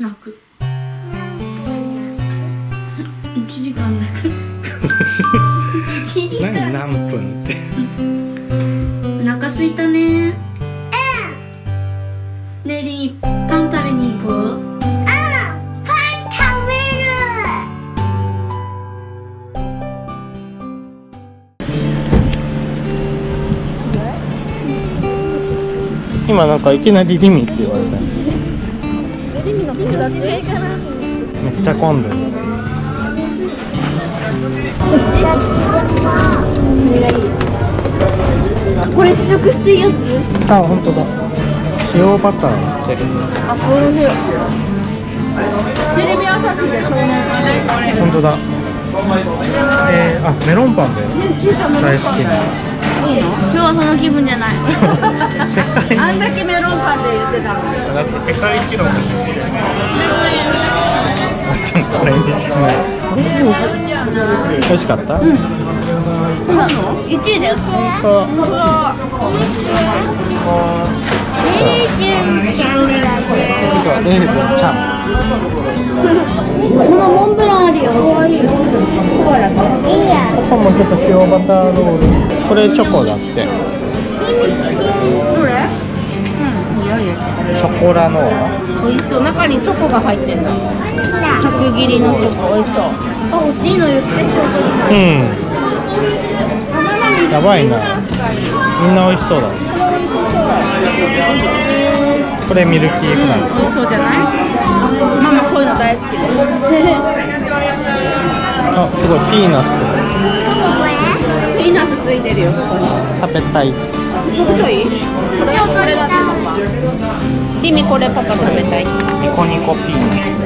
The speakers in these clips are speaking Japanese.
泣く。1時間泣く。1時何間。何分って。お腹すいたね。ねえリンパン食べに行こう。パン食べる。今なんかいきなりリミって言われためっちゃ混んでるこれ試食していいやつあ本当だ。塩バター。あ、テレビ朝日で少年がね。本当だ。えー、あメロンパンだよ大好きいいの？今日はその気分じゃない。あんだけメロンパンで言ってたのに。だって世界記録あちゃんこれにしない美味しかった、うん、1位だよレーズンちゃんちゃんこのモンブランあるよかわいいよいいやここもちょっと塩バターロールこれチョコだって。どれ？うん。いやいやショコラノー美味しそう。中にチョコが入ってんだ。角切りのチョコ美味しそう。あ欲しいの言ってうん。やばいな。みんな美味しそうだ。これミルキーフラン美味しそうじゃない？ママこういうの大好きで。あすごい。ピーナッツピーナッツついてるよここに。食べたい。ちょい？これこれだってパパ。リミこれパパ食べたい？ニコニコピーナッツ。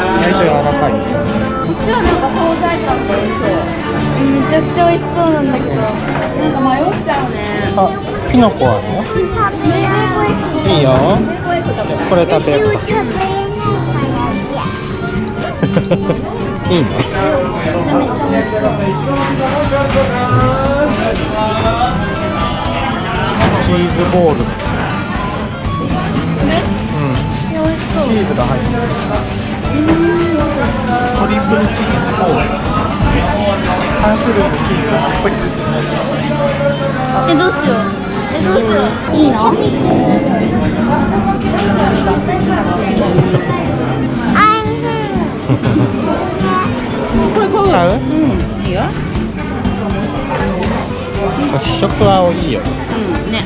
意外と柔らかいこっちはなんか惣菜パンが美味しそう。めちゃくちゃ美味しそうなんだけど。なんか迷っちゃうね。あキノコあるよいいよ。これ食べよう いいのチーズボールうんチーズが入ってる。トリプルチーズボール3種類のチーズがたっぷりえどうしようえどうしよういいの買う？買ううん。いいよ。試食はいいよ。うん。ね。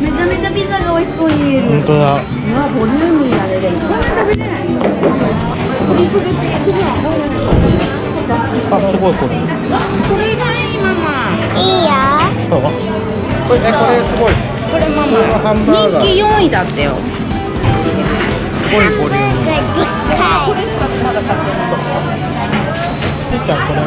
めちゃめちゃピザが美味しそうに見える。本当だ。うわボリューミーだねでも。こんな食べれないあすごいこれ。これがいいママいいよ。そう。これえこれすごい。これマこれはハンバーガーマ。人気4位だってよ。すごいボリュームがでっかこれしかまだ買ってないちーちゃんこれは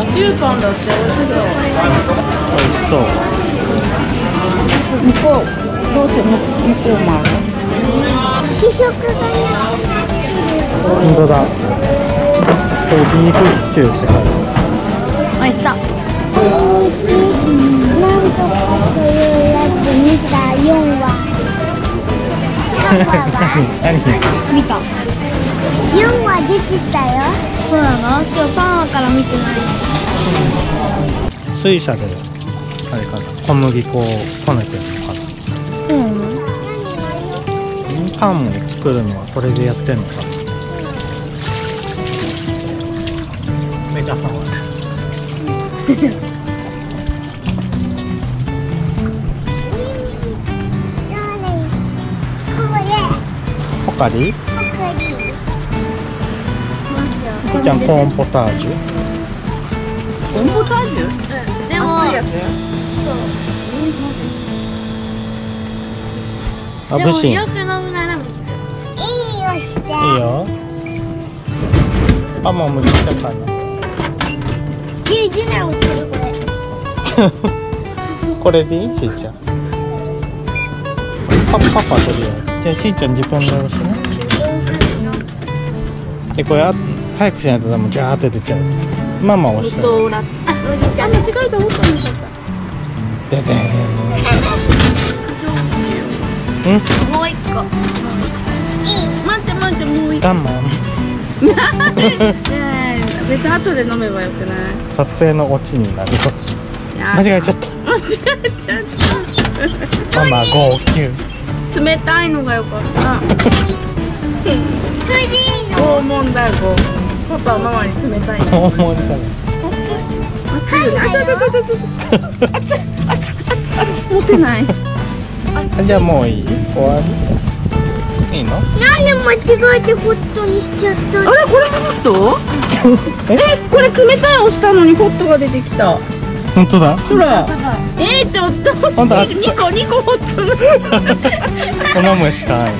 シチューパンだって美味しそう。美味しそう。向こう。どう。しよう。向こう。もある試食が本当だこれビーフシチューって書いて美味しそう。見た4話出てたよ。そうな。の今日3話から見てない。水車であれかな。小麦粉をこねてるのかうんな。パンを作るのはこれでやってんのかな。メガパンこ カリ？ポカリ。みーちゃんコーンポタージュ。コーンポタージュ？でもあブシンいいよく飲むならいいよ。してパンもむぎったかな。ユージナをするこれ。これでいい？しーちゃん。パパパとりあえずじゃあしーちゃん自分で押してね。でこれあ早くしないと多分ジャーって出ちゃう。ママ押したらあ間違えた思ったん？だったででん。もう一個。待って待ってもう一個我慢別に後で飲めばよくない。撮影のオチになる。よ間違えちゃった間違えちゃっママ号泣た冷たいのがよかった。それでいいの拷問だよ。拷問パパはママに冷たいの。思うんじゃない。熱い。よね熱い。熱い。熱い。熱い。持てない。あじゃあもうい。い。終わりい。い。のなんで間違えてホットにしちゃったのあれこれホットええこれ冷たい。押したのにホットが出てきた本当だ。ほら。えー、ちょっと。ほんと熱い2個2個ホットの。このむしかない。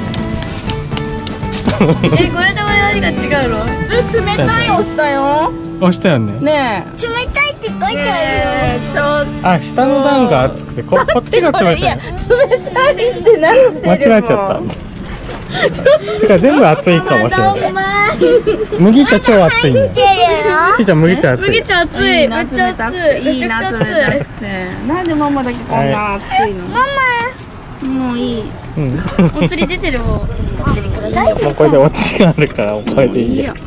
えこれで何が違うの？え冷たい押したよ。押したよね。ね冷たいって書いえてあねえちょっと。あ下の段が熱くてここっちが冷たい。冷たいってなってる間違えちゃったてか全部熱いかもしれない麦茶超熱いん。だよしーちゃん。麦茶熱い麦茶熱いめっちゃ熱いいいな冷たくてなん。でママだけこん。な熱いのママもういいうん。お釣り出てるもん。もうこれでオチがあるからもうこれでいいやはい